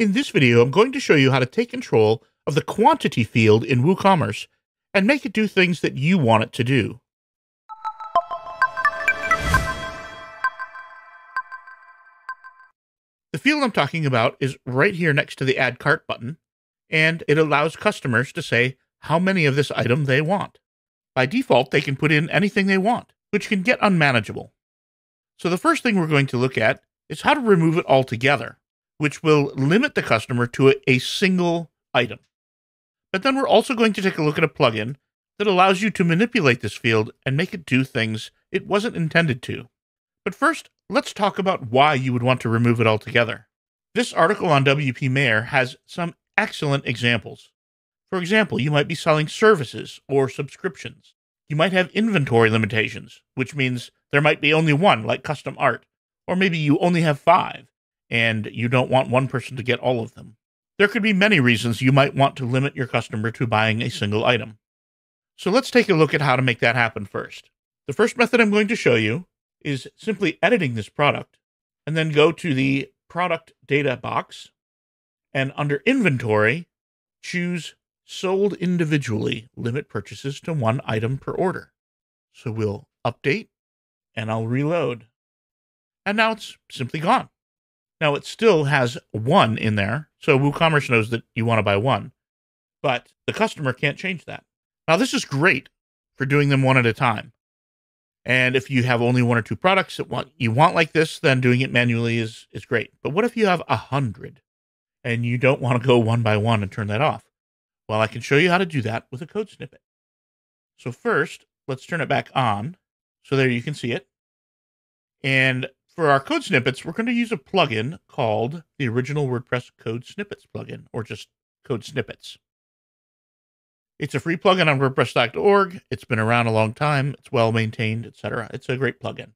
In this video, I'm going to show you how to take control of the quantity field in WooCommerce and make it do things that you want it to do. The field I'm talking about is right here next to the Add Cart button, and it allows customers to say how many of this item they want. By default, they can put in anything they want, which can get unmanageable. So the first thing we're going to look at is how to remove it altogether, which will limit the customer to a, a single item. But then we're also going to take a look at a plugin that allows you to manipulate this field and make it do things it wasn't intended to. But first, let's talk about why you would want to remove it altogether. This article on WP Mayor has some excellent examples. For example, you might be selling services or subscriptions. You might have inventory limitations, which means there might be only one, like custom art. Or maybe you only have five, and you don't want one person to get all of them. There could be many reasons you might want to limit your customer to buying a single item. So let's take a look at how to make that happen first. The first method I'm going to show you is simply editing this product, and then go to the product data box, and under inventory, choose sold individually, limit purchases to one item per order. So we'll update and I'll reload. And now it's simply gone. Now it still has one in there, so WooCommerce knows that you want to buy one, but the customer can't change that. Now this is great for doing them one at a time. And if you have only one or two products that want you want like this, then doing it manually is is great. But what if you have a hundred and you don't want to go one by one and turn that off? Well, I can show you how to do that with a code snippet. So first, let's turn it back on. So there you can see it. And for our code snippets, we're going to use a plugin called the original WordPress Code Snippets plugin, or just Code Snippets. It's a free plugin on WordPress.org. It's been around a long time. It's well maintained, etc. It's a great plugin.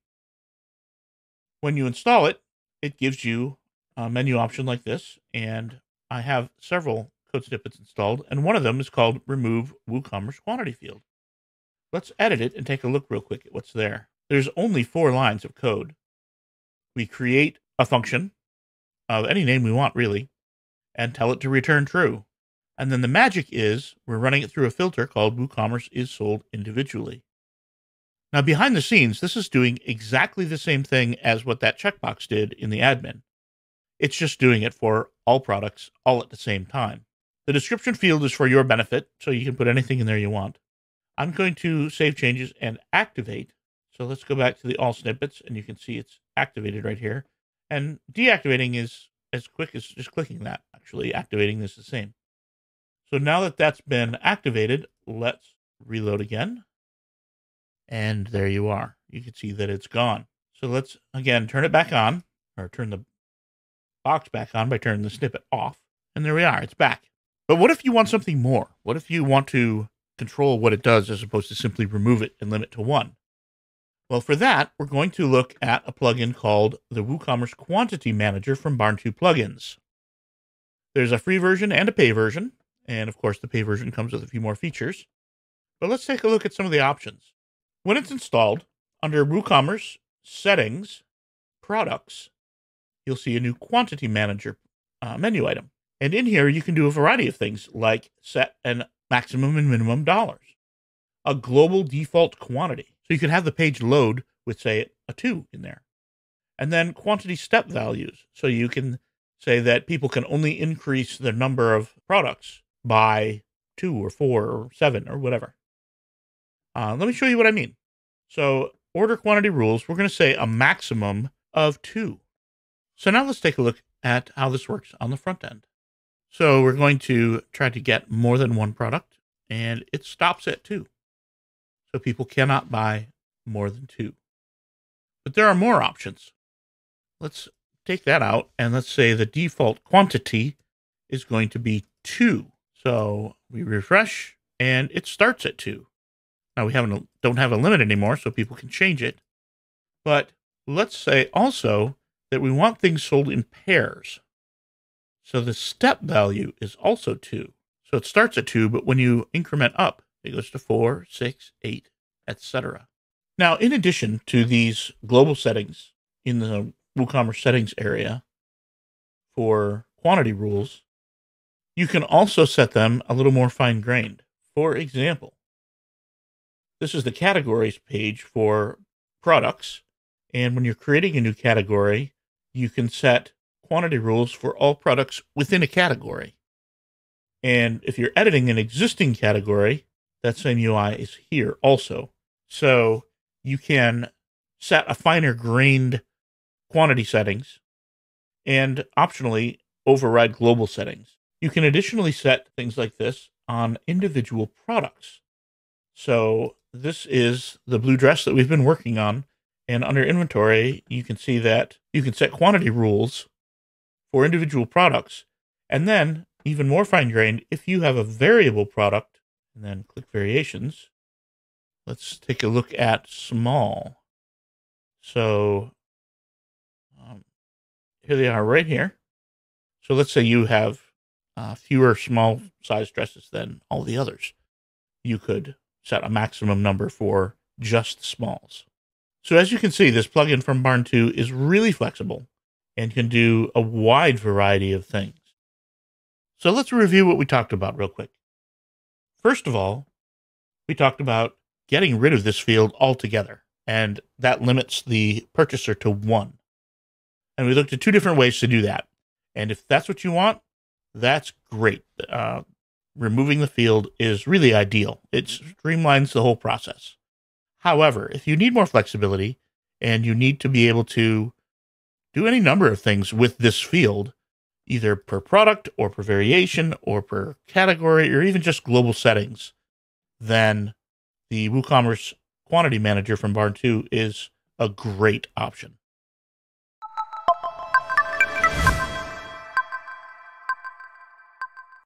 When you install it, it gives you a menu option like this, and I have several code snippets installed, and one of them is called Remove WooCommerce Quantity Field. Let's edit it and take a look real quick at what's there. There's only four lines of code. We create a function of any name we want, really, and tell it to return true. And then the magic is we're running it through a filter called WooCommerce is sold individually. Now, behind the scenes, this is doing exactly the same thing as what that checkbox did in the admin. It's just doing it for all products all at the same time. The description field is for your benefit, so you can put anything in there you want. I'm going to save changes and activate. So let's go back to the all snippets, and you can see it's activated right here. And deactivating is as quick as just clicking that. Actually, activating this is the same. So now that that's been activated, let's reload again. And there you are. You can see that it's gone. So let's, again, turn it back on, or turn the box back on by turning the snippet off. And there we are. It's back. But what if you want something more? What if you want to control what it does as opposed to simply remove it and limit to one? Well, for that, we're going to look at a plugin called the WooCommerce Quantity Manager from Barn2 Plugins. There's a free version and a pay version, and of course, the pay version comes with a few more features. But let's take a look at some of the options. When it's installed, under WooCommerce Settings, Products, you'll see a new Quantity Manager uh, menu item. And in here, you can do a variety of things like set an maximum and minimum dollars, a global default quantity. So you can have the page load with, say, a two in there. And then quantity step values. So you can say that people can only increase the number of products by two or four or seven or whatever. Uh, let me show you what I mean. So, order quantity rules, we're going to say a maximum of two. So, now let's take a look at how this works on the front end. So we're going to try to get more than one product, and it stops at two. So people cannot buy more than two. But there are more options. Let's take that out, and let's say the default quantity is going to be two. So we refresh, and it starts at two. Now we haven't don't have a limit anymore, so people can change it. But let's say also that we want things sold in pairs. So the step value is also 2. So it starts at 2, but when you increment up, it goes to four, six, eight, etc. Now, in addition to these global settings in the WooCommerce settings area for quantity rules, you can also set them a little more fine grained. For example, this is the categories page for products. And when you're creating a new category, you can set quantity rules for all products within a category. And if you're editing an existing category, that same UI is here also. So you can set a finer grained quantity settings and optionally override global settings. You can additionally set things like this on individual products. So this is the blue dress that we've been working on. And under inventory, you can see that you can set quantity rules for individual products. And then, even more fine grained, if you have a variable product, and then click variations, let's take a look at small. So um, here they are right here. So let's say you have uh, fewer small size dresses than all the others. You could set a maximum number for just smalls. So as you can see, this plugin from Barn2 is really flexible and can do a wide variety of things. So let's review what we talked about real quick. First of all, we talked about getting rid of this field altogether, and that limits the purchaser to one. And we looked at two different ways to do that. And if that's what you want, that's great. Uh, removing the field is really ideal. It streamlines the whole process. However, if you need more flexibility and you need to be able to do any number of things with this field, either per product or per variation or per category or even just global settings, then the WooCommerce Quantity Manager from Barn2 is a great option.